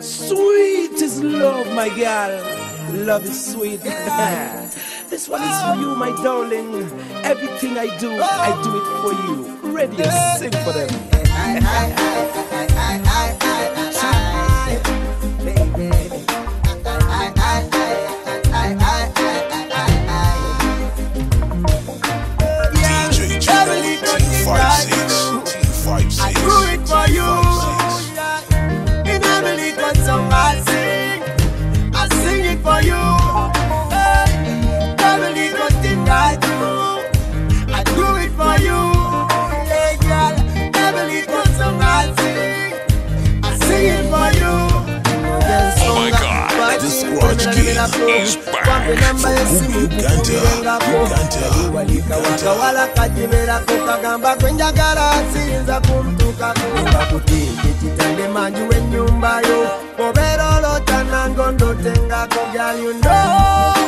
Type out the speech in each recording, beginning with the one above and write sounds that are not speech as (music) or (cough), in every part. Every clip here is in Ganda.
Sweet is love, my girl. Love is sweet. (laughs) this one is for you, my darling. Everything I do, I do it for you. Ready to sing for them. DJ Five Raj King inspired Fukubi Uganda Uganda Uganda kachiverako kagamba kwenjagala siyinza kumutukako bakutinde kitende manji w'ennyumba yo. Obeera olota nango ndotengako gyalyo ndoo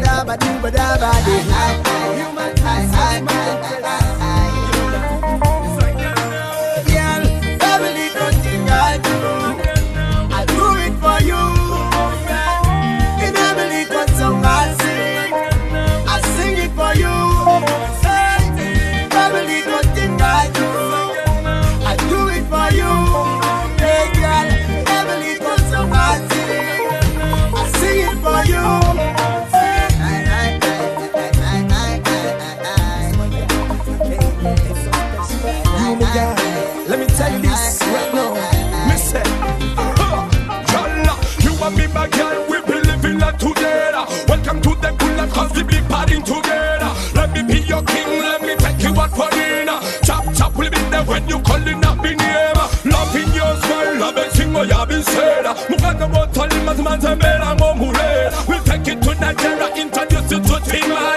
dabba dabba doo ba dabba dee. your king, let me take you out for dinner. Chop chop will be there when you calling up in name. Love in your smile, love it sing oh, what you've been said. Mukata bottle, mas man, zemela, mumure. We'll take it to Nigeria, introduce you to Tima.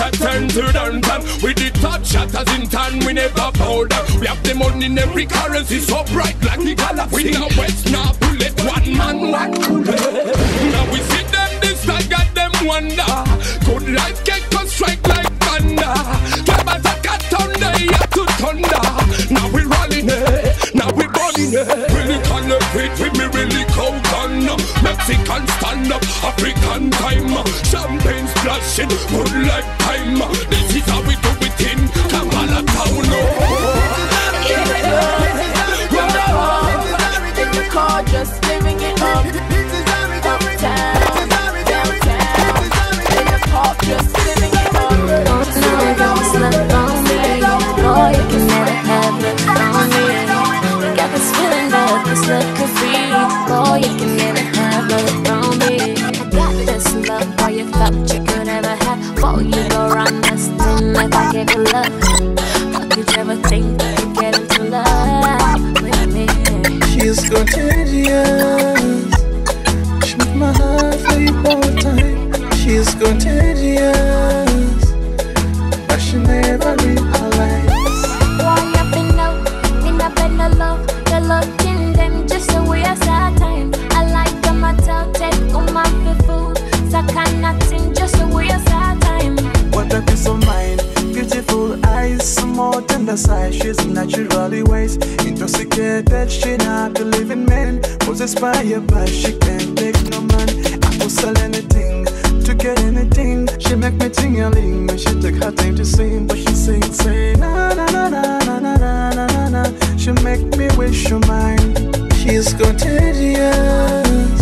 At 10 to done time. We did top shatters in time, we never bow down. We have the money in every currency, so bright like the galaxy. We now west, now bullet, one man, one bullet. Now we see them, this time got them wonder. Good life get us strike like thunder. Them attack a thunder, yeah to thunder. Now we rolling it, now we burning it. Really celebrate with me, really cold gun. Mexican stand up, African time. Uh, Good like. This is how we do it in Kamala Town. Oh. Just living it up. Uptown, can't take no man. I will sell anything to get anything. She make me tingling when she take her time to sing. But she sing, say na na na na na na na na na. She make me wish her mine. She's contagious.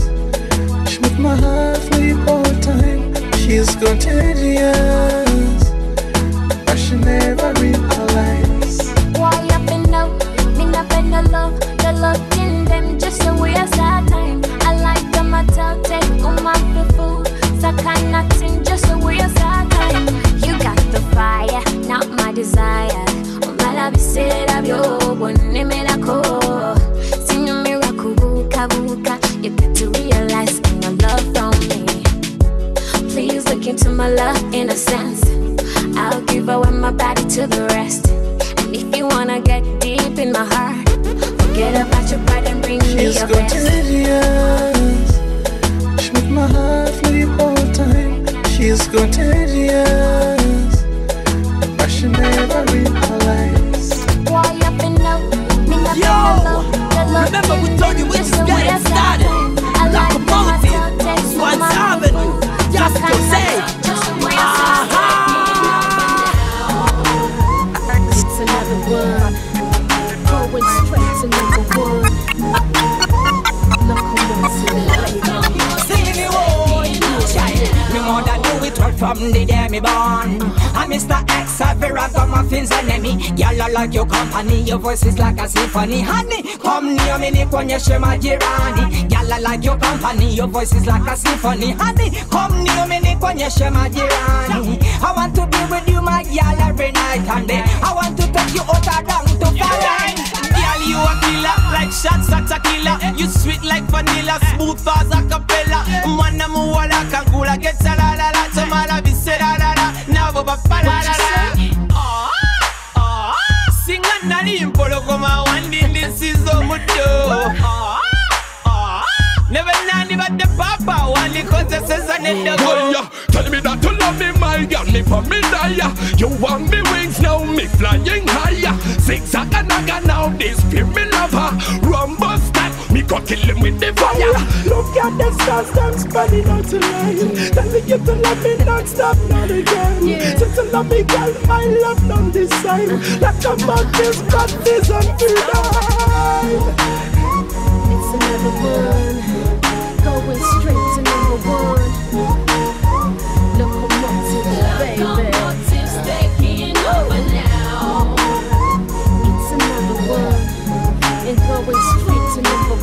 She make my heart leap all the time. She's contagious. But she never realized. To the rest. And if you wanna get deep in my heart, forget about your pride and bring me She's your best. contagious. She make my heart leap all time. She's contagious. From the day me born. I'm Mr. X, I fear I got muffins enemy. Girl, I like your company, your voice is like a symphony. Honey, come near me, nikuonyeshe majirani. Girl, I like your company, your voice is like a symphony. Honey, come near me, nikuonyeshe majirani. I want to be with you, my girl, every night and day. I want to take you out down to foreign. Girl, you a killer, like shots at a killer. You sweet like vanilla, smooth as a cappella. Mwana muwala kankula get a la la la boba pa la la la. Ah, ah. Singa nali mpolo koma wandi ndisizo muto. Ah, ah. Never nani but the papa wandi and it the Boy, tell me that you love me, my girl, me for me die. You want me wings now, me flying higher. Zigzag and now, this feel me lover. Rumble me go kill him with the fire. Look at the stars, them spreading out tonight. Telling you to love me non-stop, not again. Yeah. So to love me, girl, my love none this time. Like a mountain's practice and freedom. It's another one. Going straight to number one.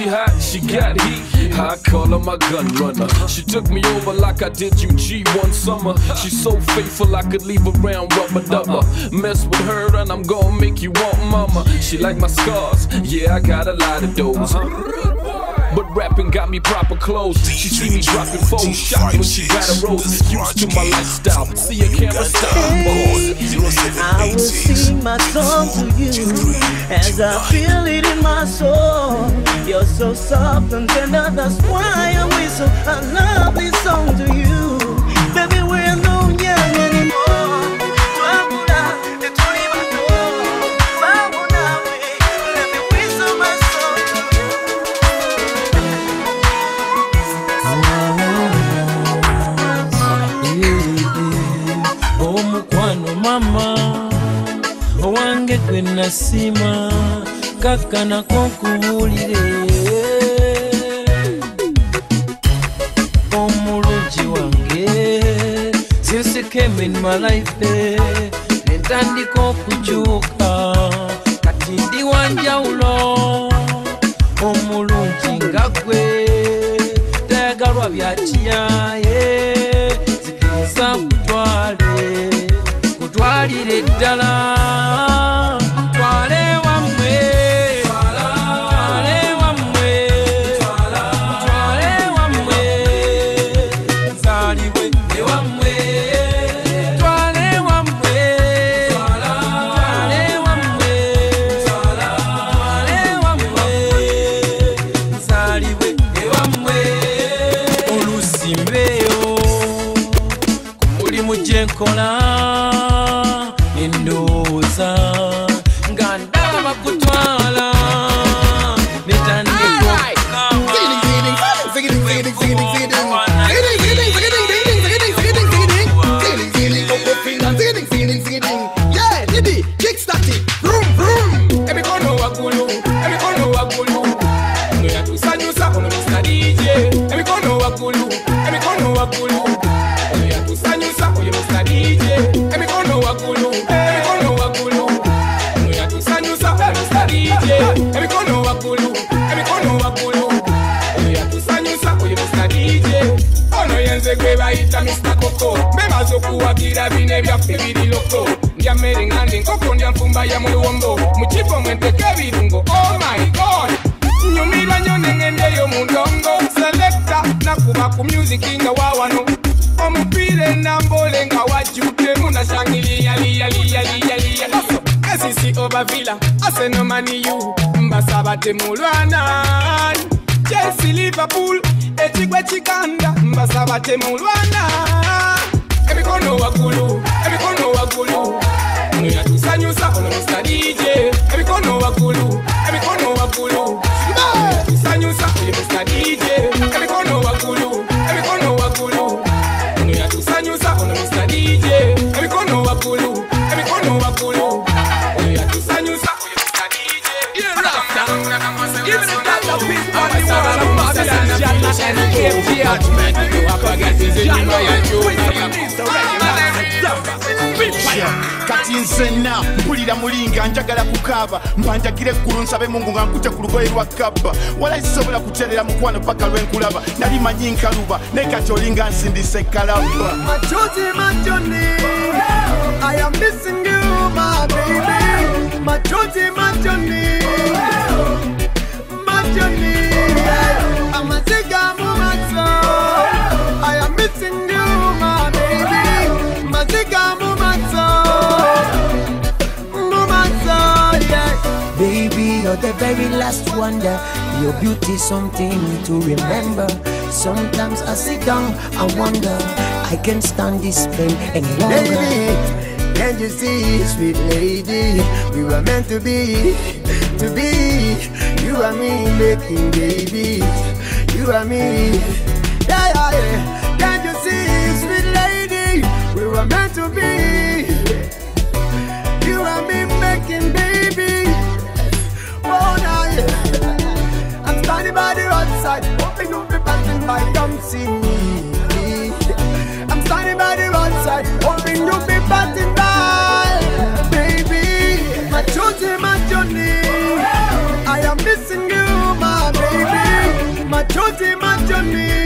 She hot, she got heat. I call her my gun runner. She took me over like I did UG one summer. She's so faithful, I could leave around rubber dubber. Mess with her and I'm gonna make you want mama. She like my scars, yeah, I got a lot of those. But rapping got me proper clothes. She see me dropping foes, shot when she got a rose. Used to my lifestyle. See a camera style. I will sing my song to you as I feel it in my soul. You're so soft and tender, that's why I whistle. I love this song to you. Mama owange gwe nasima kakkanako nkubuulire omulungi wange sinsekeme in my life nentandika okukyuka kati ndi wanjawulo omulungi nga gwe tayagalwa byakyaye okuwagira bino ebyaffe biri loko ndya mmere nga ndi nkoko ndya nfumba ya muliwombo mu kifo mwe nteka ebirungo oh my god. Nyumirwa nnyo nengendeyo mu ndongo selekta nakuba ku musiki nga wawano omupiira enambole nga wajjudemu nashangiliyaliyaliyaliyaliya esisi obavila asenomaniyu mbasaba temulwana chelsea liverpool ekigwa ekiganda mbasaba temulwana emikono waggulu wakulu muyatusanyusa olomusa dj emikono wakulu emikono wakulu muyatusanyusa olimusa dj emikono wakulu emikono wakulu muyatusanyusa olomusa dj emikono wakulu emikono wakulu muyatusanyusa olimusa dj Give it a thumbs up, peace, body, world, and body, and shot, and KFG, and you up against this, you know you're true, and you're tune Kati nsena nzenna mpulira mulinga njagala kukaaba mbanjagira eggulu nsabe mungu nga nkute ku lugoye lwa kabba. Wala sisobola kuterera mukwano paka lwenkulaba nali manyi nkaluba naye kati olinga nsindise kalaba Machozi machoni I am missing you my baby. Machozi machoni Machoni Amaziga mumaso I am missing you my baby. Maziga mumaso you're the very last wonder. Your beauty something to remember. Sometimes I sit down and wonder, I can't stand this pain any longer. Baby, can't you see, sweet lady, we were meant to be, to be. You and me making babies, you and me. Yeah, yeah, yeah. Can't you see, sweet lady, we were meant to be. You and me making babies. Roadside, hoping you'll be passing by, come see me. I'm standing by the roadside, hoping you'll be passing by, baby. My chosen, my journey. I am missing you, my baby. My chosen, my journey.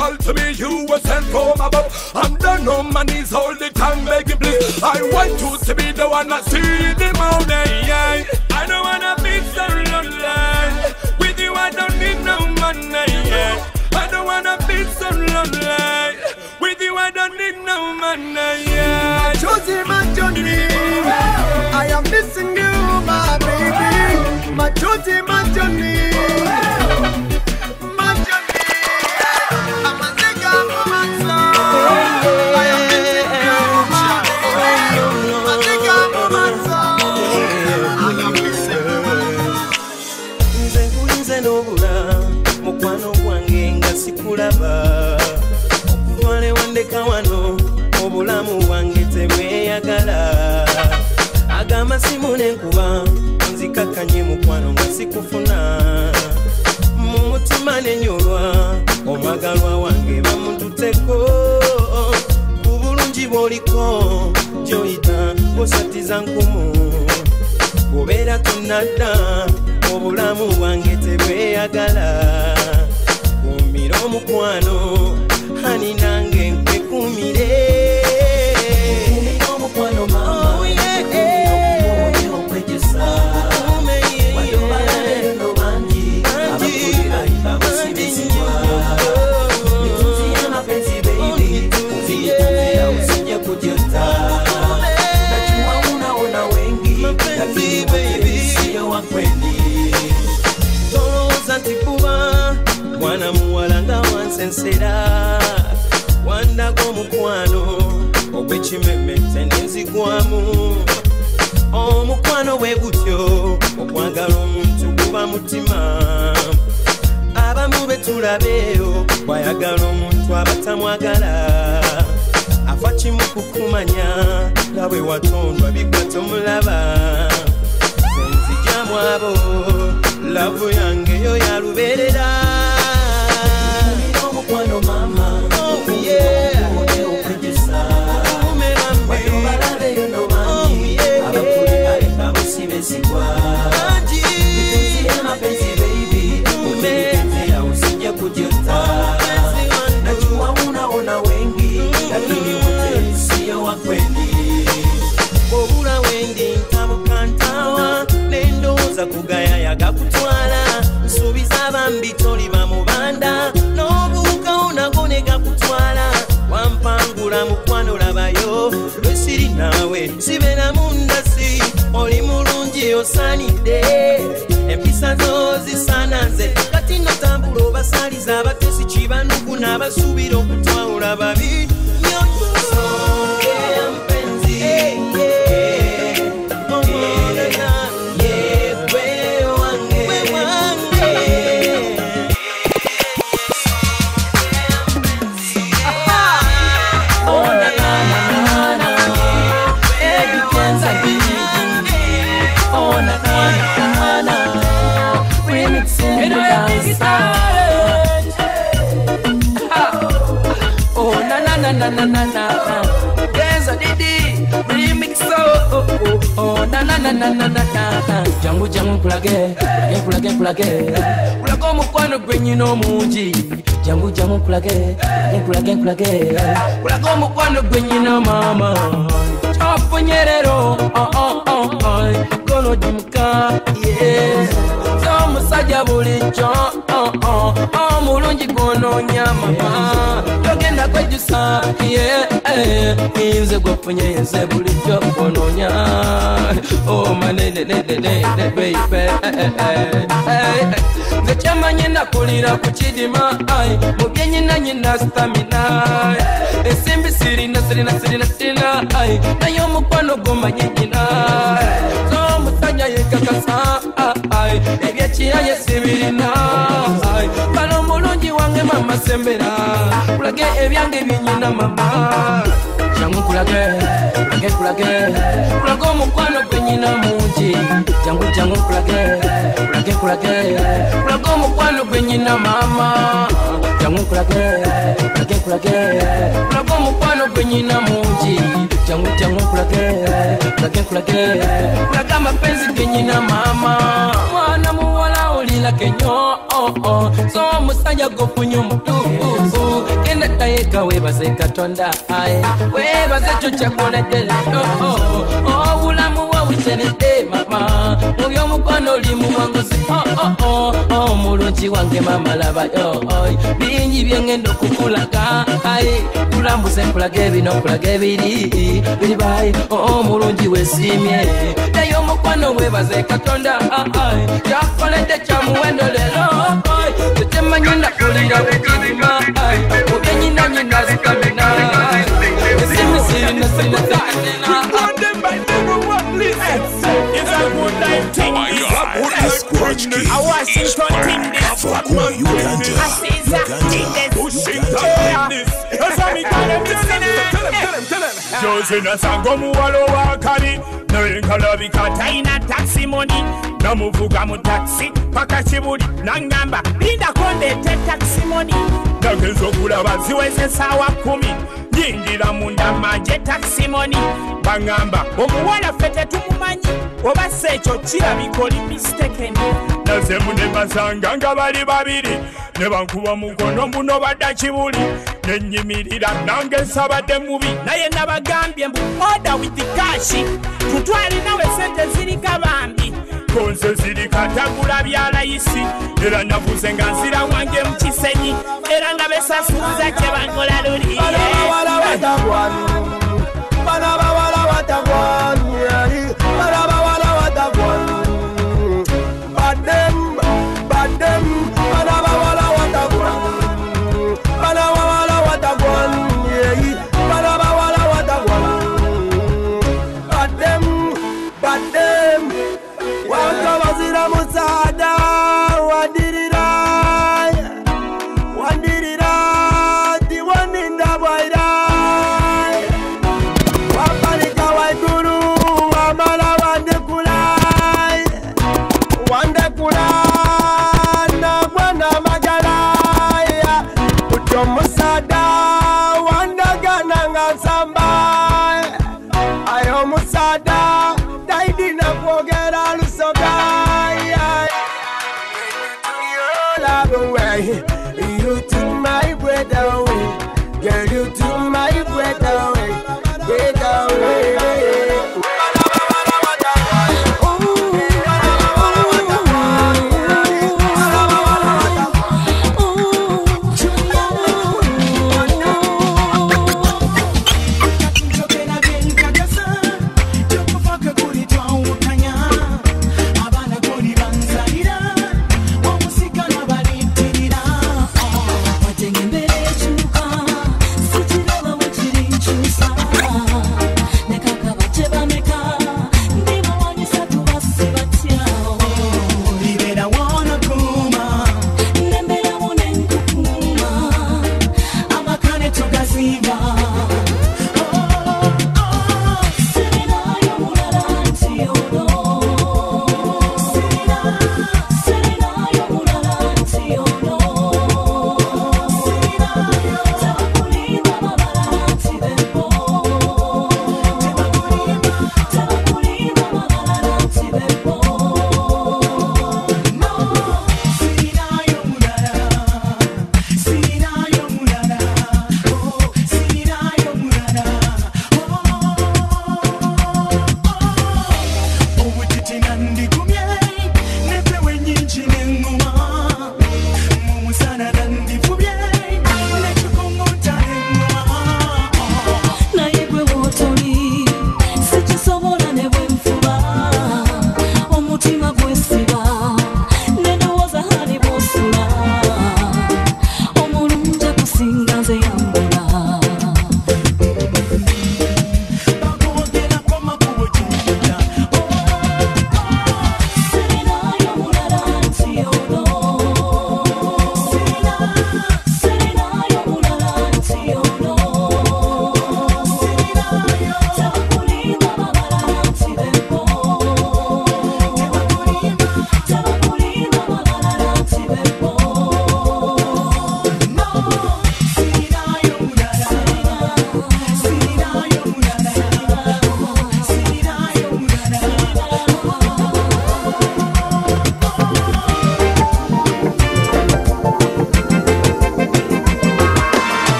Like to me, you were sent from above. I'm down on my knees all the time, begging please. I want you to be the one that see the morning. Yeah. I don't wanna be so lonely. With you, I don't need no money. Yeah. I don't wanna be so lonely. With you, I don't need no money. Yeah. chosen my journey. I am missing you, my baby. My chosen my journey. Bwosatiza nkumu. Kubeera tunadda obulamu bwange tebweyagala. Kumira omukwano hani nange nkwekumire wansensera wandaga omukwano ogw'ekimemete nenzigwamu omukwano bwe gutyo okwagala omuntu guba mutima. Abamu betulabeeyo bwayagala omuntu abatamwagala. Afa kimu kukumanya nga bwe watondwa bigwa tomulaba nzijamu abo lavu yange yo yaluberera Mano mama. Oh, yeah. Sikwa Maji. Nipenzi Nsuubiza bambi toliba osaanidde empisa zo zisaanaze kati notambula obasaaliza abatesi kibanuku n'abasuubira okutwawula babi nanananananana jangu jangu kulage kulage kulage kulage omukwano gwenyina omungi jangu jangu kulage kulage kulage kulage omukwano gwenyina maama kyafunye leero gono dimuka yeah. Omusajja bulijjo oh, oh, omulungi gwononya mama. Togenda kwejusa nze gwefunye nze bulijjo gwononya omanenenenenebeibe nze kyamanyi nakulira ku kidima mu byenyina nyina stamina ensimbi sirina sirina sirina sirina naye omukwano gomanyi nyina omusajja yekakasa ebyekiyaye sibirina kale omulungi wange mama sembera. Kulage ebyange byenyina mama jangu kulage kulage kulage kulage omukwano gwenyina mungi jangu jangu kulage kulage kulage kulage omukwano gwenyina mama. Jangu kulage kulage kulage kulage omukwano gwenyina mungi jangu jangu kulage kulage kulage kulage amapenzi genyina mama. Mwana muwala olila kenyo oh, oh. so omusajja gofunye omutuufu genda tayeka webaze katonda aye webaze kyo oh, oh. obulamu bwe butenedde mama. Mu byomukwano oli muwanguzi oh, oh, oh. omulungi wange mama labayo bingi byengenda okukulaga aye kulambuze nkulaga ebino nkulaga ebiri biri bayi omulungi wesimye naye omukwano webaze katonda kyakoledde muwendo lero Kutema nyina kulira kukizima Kuke nyina nyina stamina Nisimi siri I was in hunting this one man. I see that in this. Jozi nasanga omuwala owakali naye nkalabika talina taximoni namuvuga mu taxi paka kibuli nangamba lindako ndeete taximoni nagenza okulaba ziweze esaawa kumi. Yingira munda manje taximoni baŋŋamba omuwala ffe tetumumanyi oba si ekyo kirabika oli mistekeni nazemu ne basanga nga bali babiri ne bankuba mukono mbuno badda kibuli nenyimirira nange nsabadde mubi. Naye nabagambye mbu oda with kashi tutwale nawe sente zirika bambi. Konse zirika tagula byalayisi era navuze nga nzira wange mu kisenyi era nga besasuuza kye bankola luliye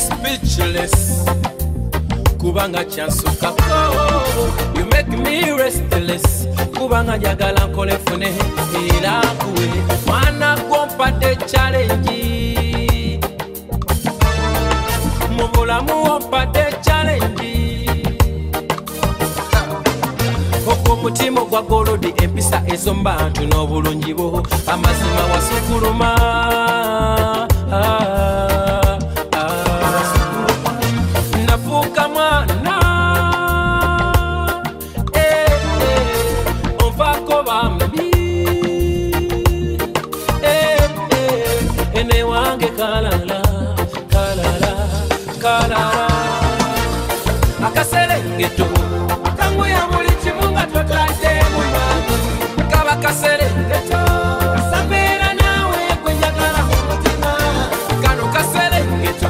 speechless. Kubanga kyansukako you make me restless. Kubanga njagala nkole fune. Era nkuwe. Mwana gwompadde challenge. Mu bulamu wompadde challenge. Okw'omutima ogwa golodi empisa ezo mu bantu n'obulungi bwo amazima wasukuluma Ah, ah. Akaserengeto kanguya buli kimu nga totadde mu maanyi kaba kaserengeto kasambeera naawe gwe njagala mu mutima. Kano kaserengeto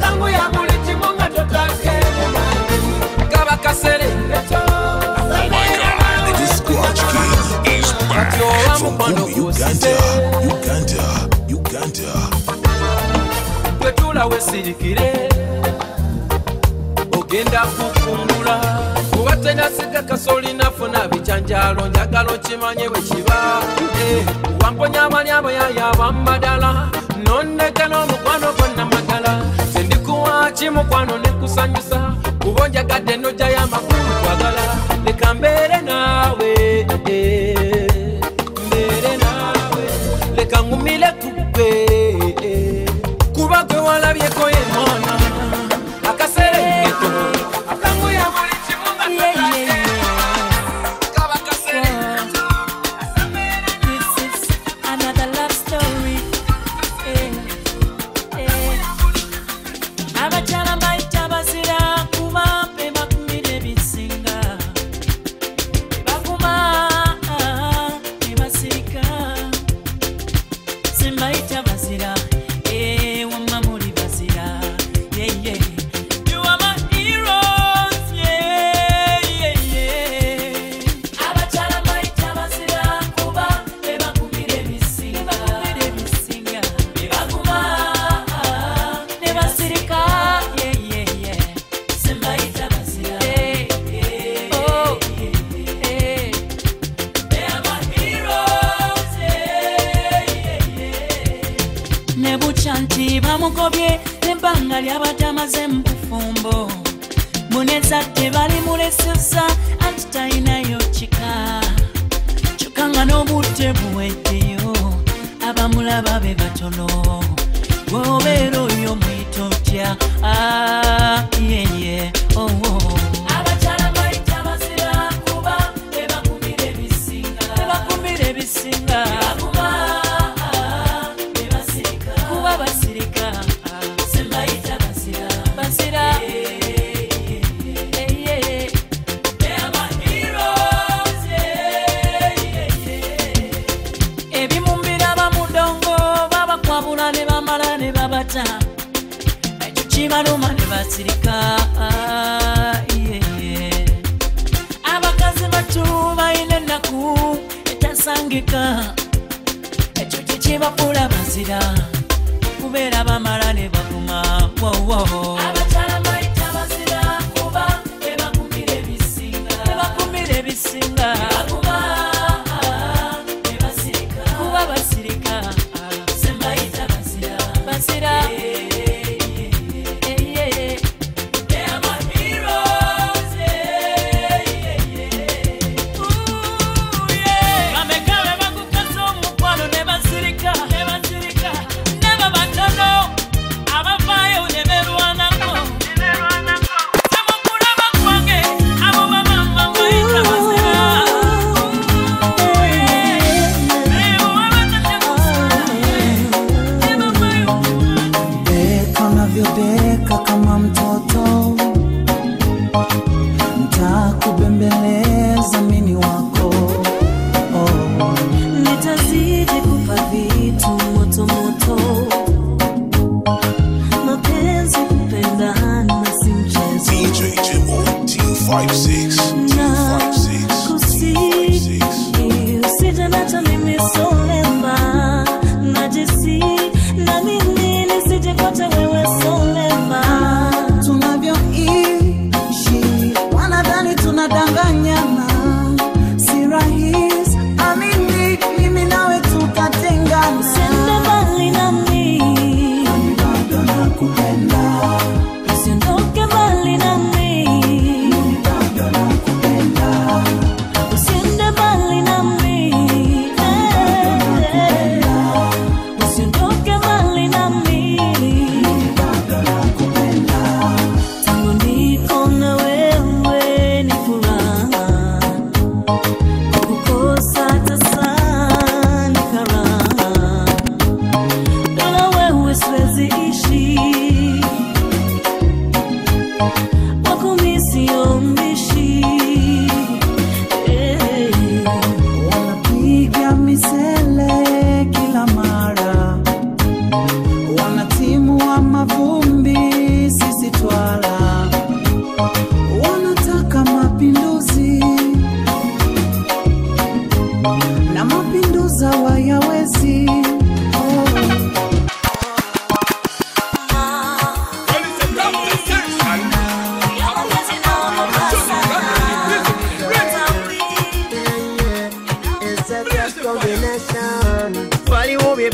kanguya buli kimu nga totadde mu maanyi kaba kaserengeto is back from Gulu, Uganda. Uganda. Uganda. bwetula wesirikire ogenda kukungula kuba tenasiga kasoli nafuna bijanjalo njagala okimanye bwe kiba. Eh, wamponya abali abo yayaba madala nondeke n'omukwano gonna magala. Sendikuwaki mukwano nekusanyusa kuba onjagadde nojjayo amakulu kwagala. Leka mbeere naawe eh, mbeere naawe leka ngumile kugwe eh, kuba gwe walabyeko ye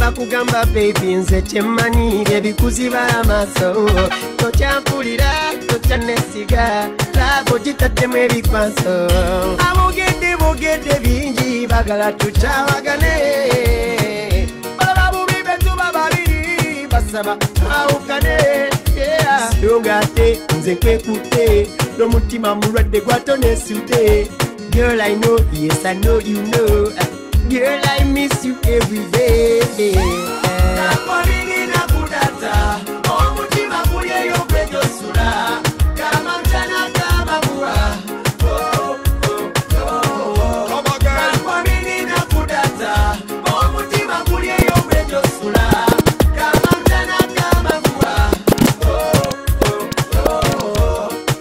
bakugamba bebi nze kyemmanyi bye bikuziba amaaso. Tokyampulira tokyanesiga laabo gitaddemu ebikwaso abogedde bogedde bingi bagala tukyawagane. Balaba bubi betuba babiri basaba awukane nga ate nze nkwekutte n'omutima mulwadde gwatonesute Girl, I know, yes, I know you know. Girl, I miss you every day. Nakwalini nakudata, omutima guyeyo kwejosula.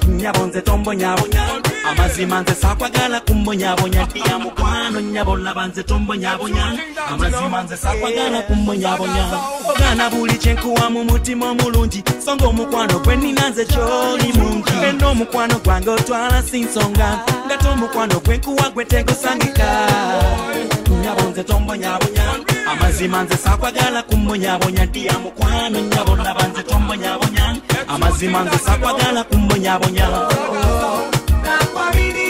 nyabo nze tombo nyabo nyabo amazima nze sakwagala kumbonyabonya tiya mukwano nyabo laba nze tombonyabonya amazima nze sakwagala kumbonyabonya ogana buli kyenkuwa mu mutima omulungi songa omukwano gwe nina nze kyoli mungi. Ena omukwano gwange otwala si nsonga nga tomukwano gwenkuwa gwe tegusangika. Nyabo nze tombonyabonya amazima nze sakwagala kumbonyabonya tiya mukwano nyabo laba nze tombonyabonya amazima nze sakwagala kumbonyabonya Family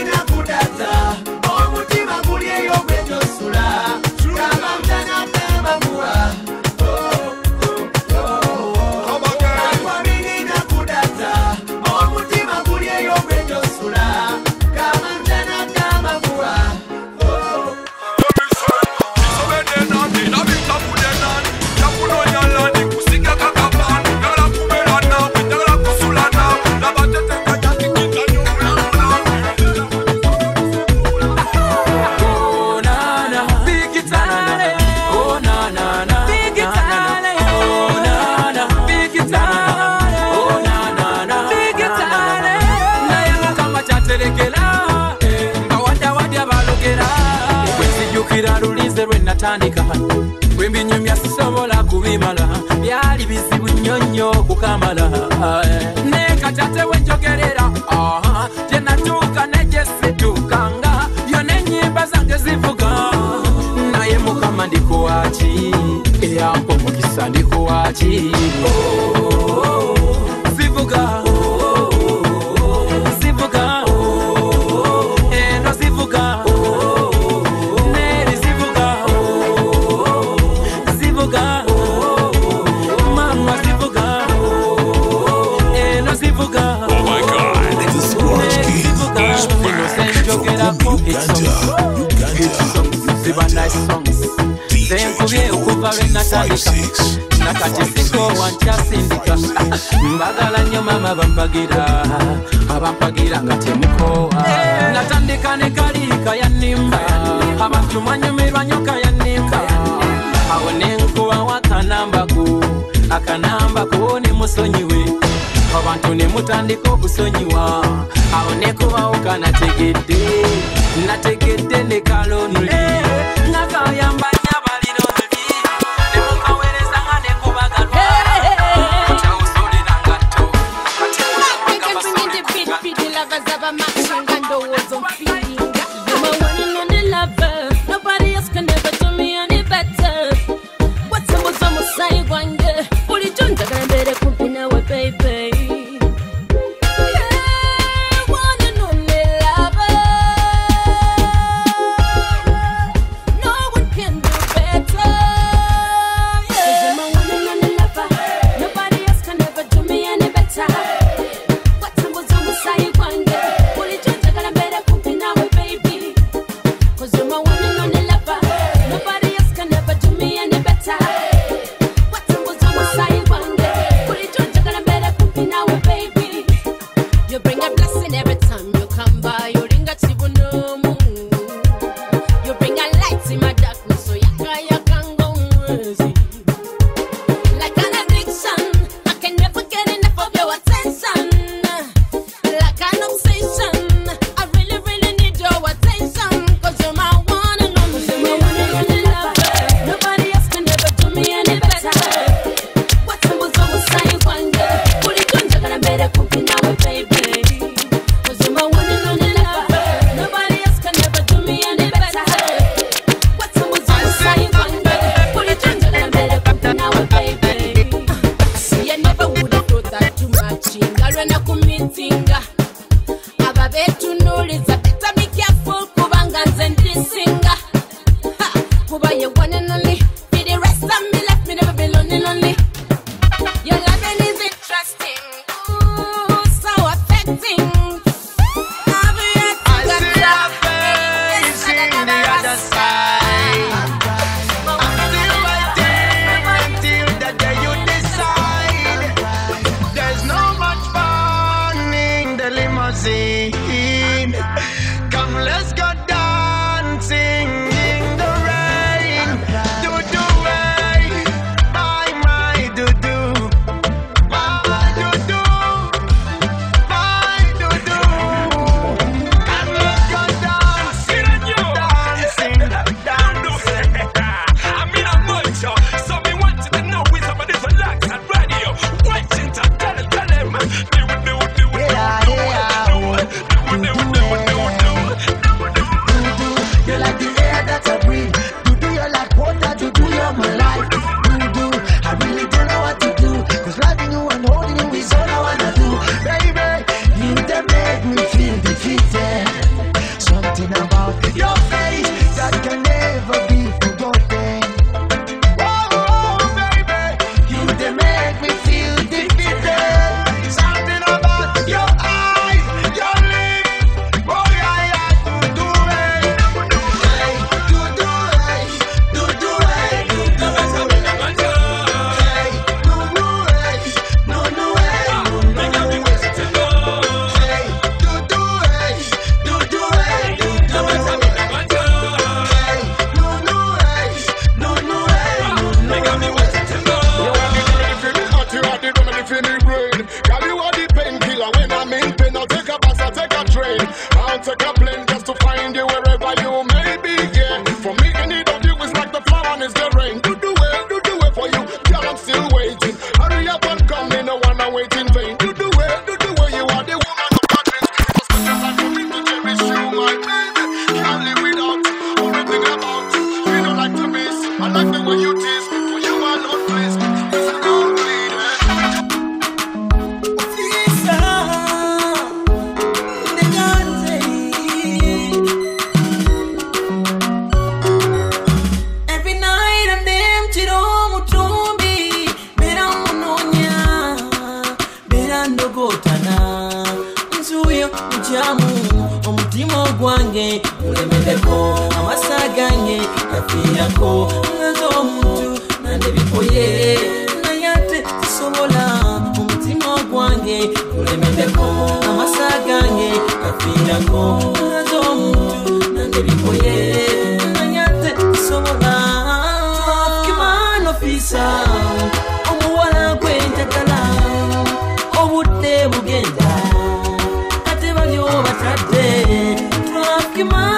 lulinze lwe natandika bwembinyumya sisobola kubimala byali bizibu nnyo nnyo okukamala nekatate wenjogerera aha, gye natuuka negye situukanga byona enyimba zange zivuga. Naye mukama ndikuwaki eyampa omukisa ndikuwaki zivuga lwe natandika nakati sikowa nkyasindika mbagala nnyo mama bampagira abampagira nga temukowa natandika ne kaliika yanimba abantu mwanyumirwa nnyo kayanimba awo nenkubawo akanambaku akanambaku ne musonyiwe. Abantu ne mutandika okusonyiwa awo nekubawo kanategedde nategedde ne kalonuli your mind.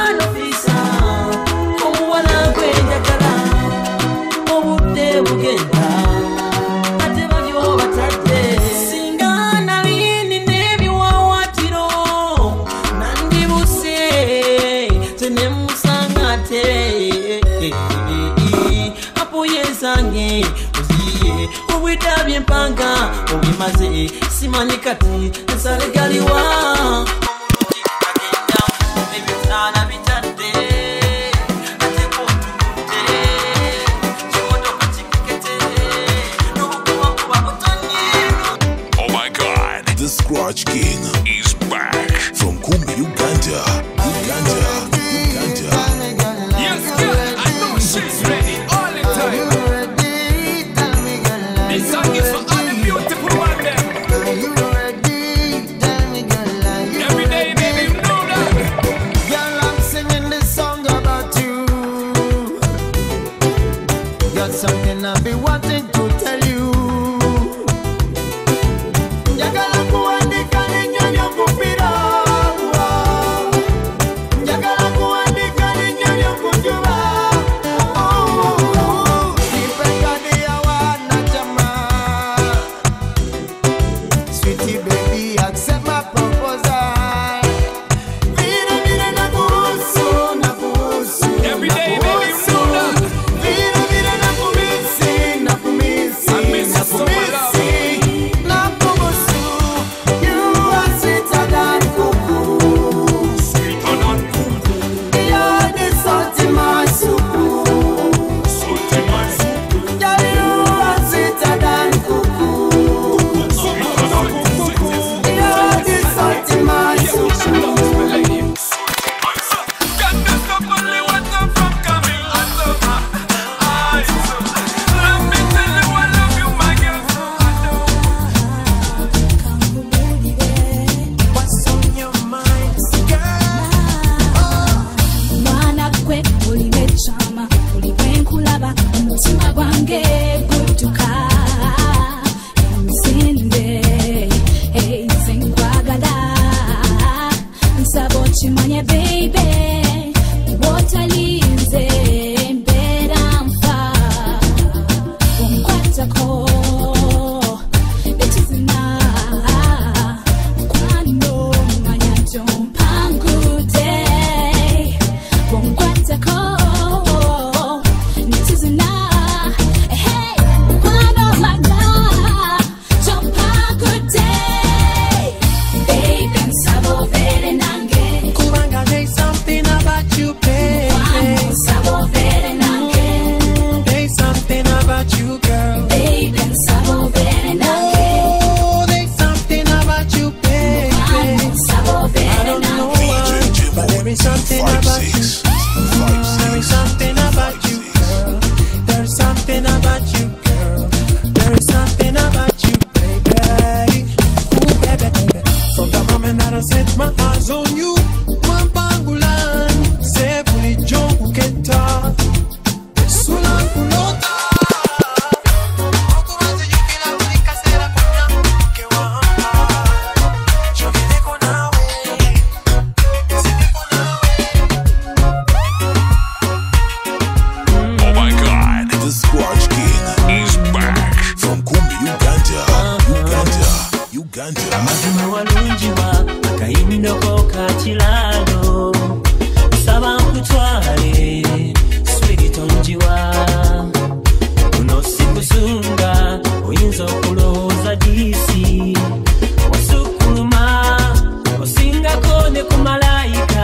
kumalaika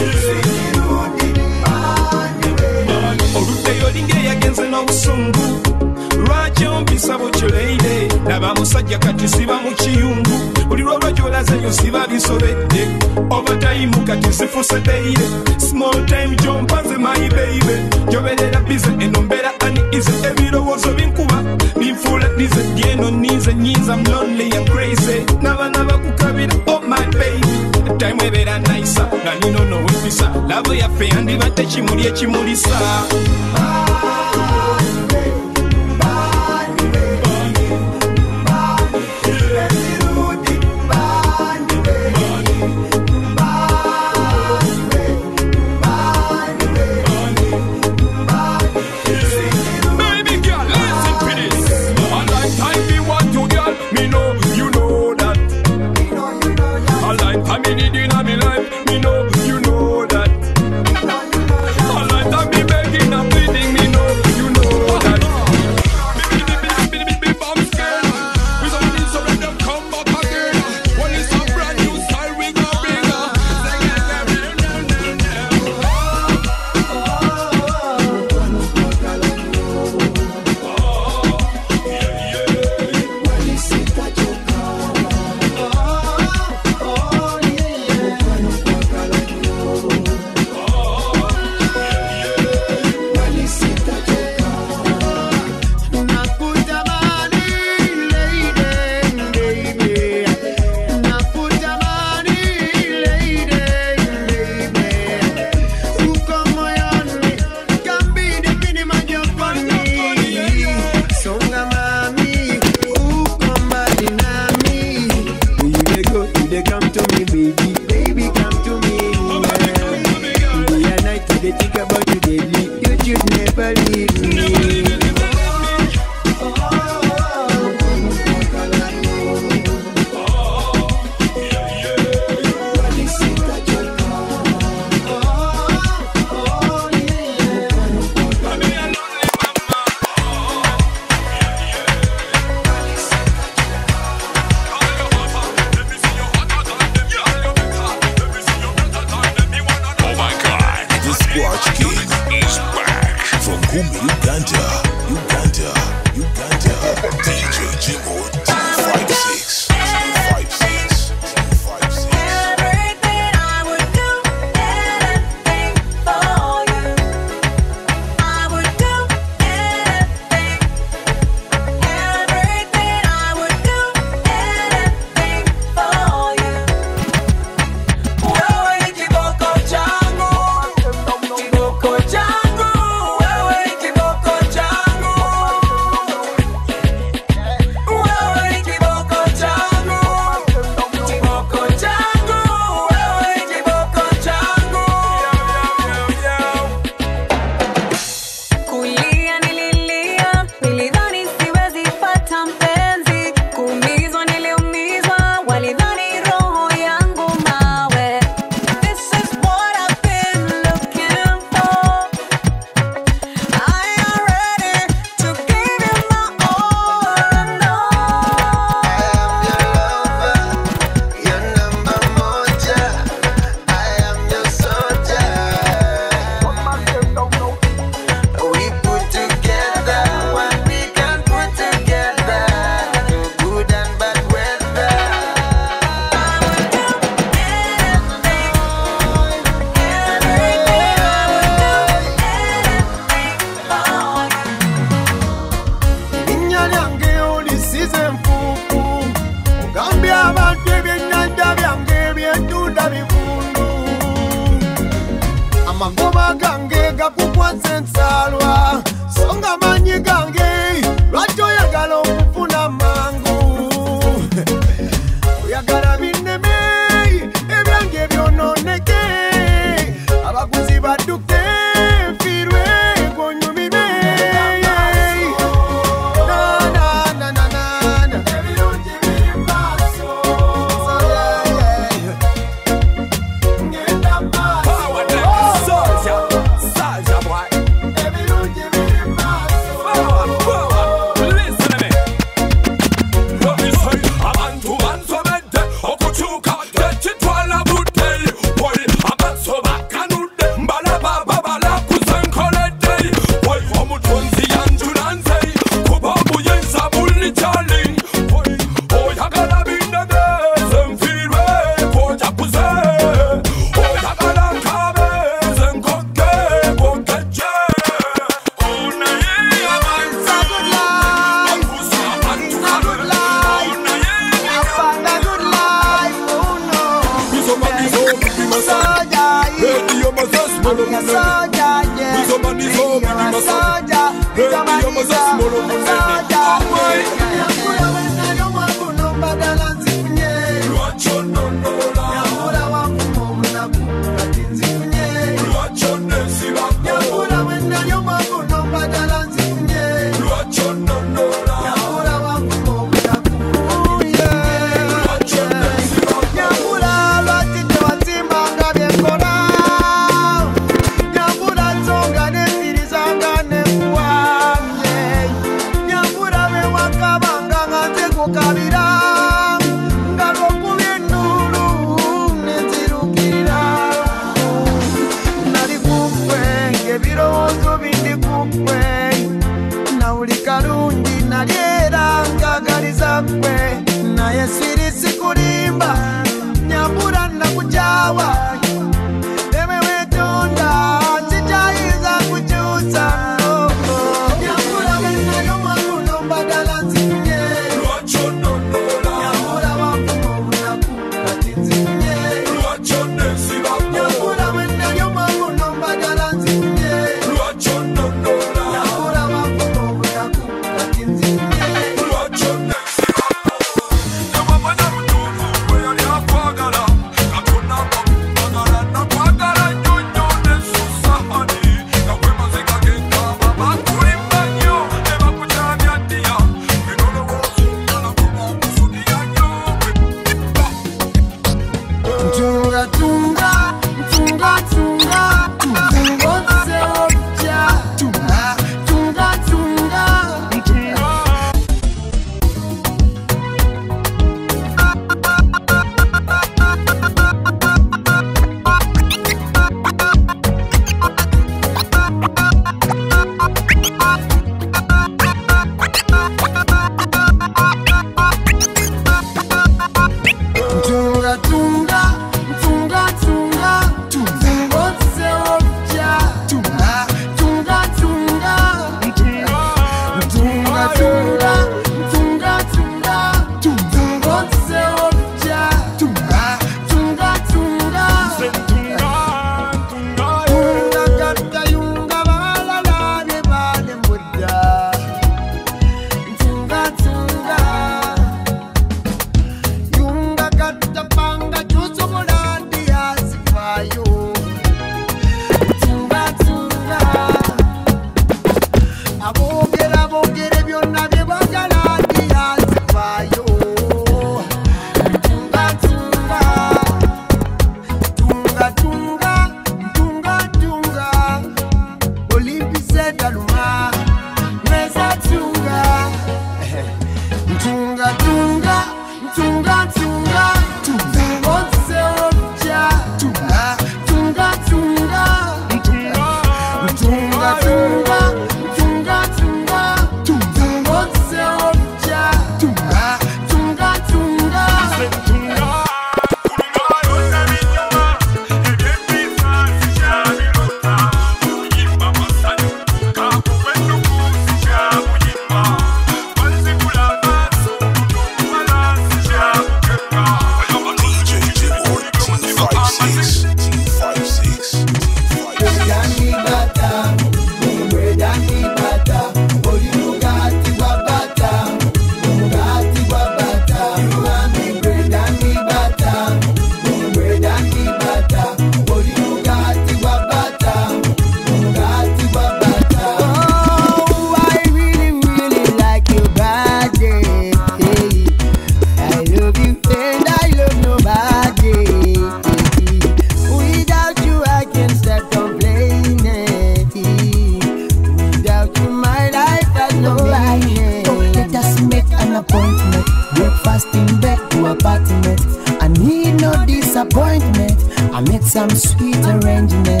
some sweet arrangements.